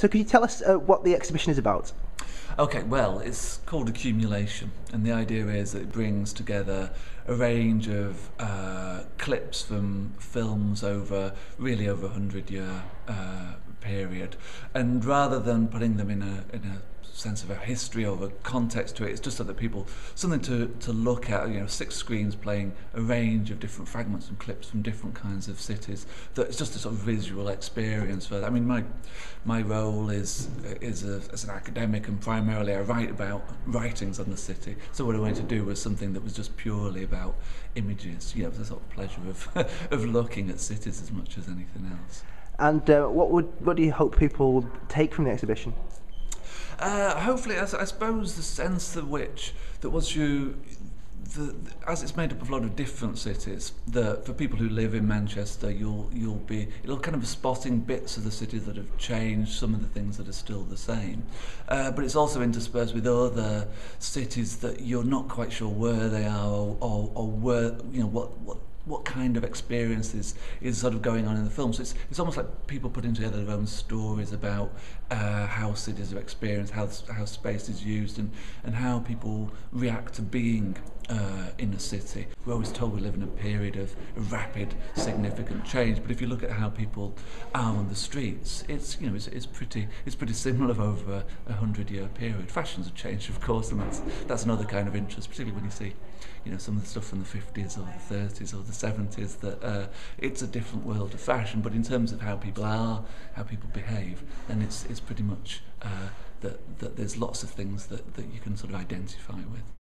So could you tell us uh, what the exhibition is about? Okay, well, it's called Accumulation, and the idea is that it brings together a range of uh, clips from films over really over a 100 year uh, period. And rather than putting them in a, in a sense of a history or a context to it. It's just so that people something to to look at. You know, six screens playing a range of different fragments and clips from different kinds of cities. That it's just a sort of visual experience. For I mean, my my role is is a, as an academic and primarily I write about writings on the city. So what I wanted to do was something that was just purely about images. You know, the sort of pleasure of of looking at cities as much as anything else. And uh, what would what do you hope people would take from the exhibition? Uh, hopefully, I, I suppose the sense of which that once you the, as it's made up of a lot of different cities, the, for people who live in Manchester, you'll you'll be it'll kind of be spotting bits of the city that have changed, some of the things that are still the same, uh, but it's also interspersed with other cities that you're not quite sure where they are or, or, or where you know what what what kind of experience is, is sort of going on in the film. So it's, it's almost like people putting together their own stories about uh, how cities are experienced, how, how space is used, and, and how people react to being uh, in a city. We're always told we live in a period of rapid, significant change, but if you look at how people are on the streets, it's, you know, it's, it's, pretty, it's pretty similar over a hundred-year period. Fashions have changed, of course, and that's, that's another kind of interest, particularly when you see you know, some of the stuff from the 50s or the 30s or the 70s that uh, it's a different world of fashion but in terms of how people are how people behave then it's it's pretty much uh, that that there's lots of things that that you can sort of identify with